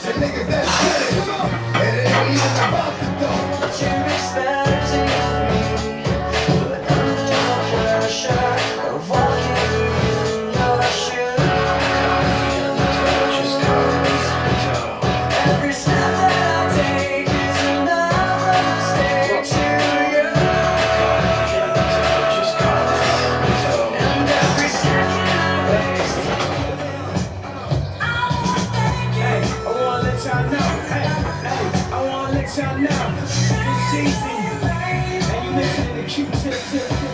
bunch of niggas that's dead. It ain't even about let y'all. It's Jeezy. And you listening to.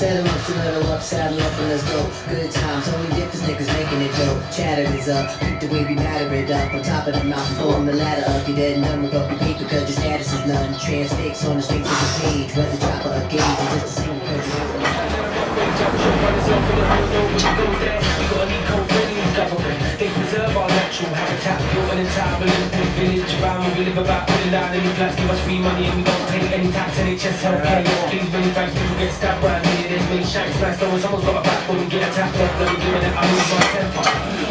Set him up, little up, saddle up, and let's go. Good times, only difference niggas making it dope. Chatter is up, keep the way we matter it up. On top of the mountain, form the ladder up. You dead with up your paper, cause your status is none. Transfix on the strength of the page, whether chopper gauge, habitat, built in a time, a village we live about the putting down any flats, give us free money and we don't pay any tax, NHS healthcare, yes, please, many thanks, people get stabbed right here, there's many shanks, nice, no one, someone's got a backbone we get attacked up, let me give it, I lose my temper.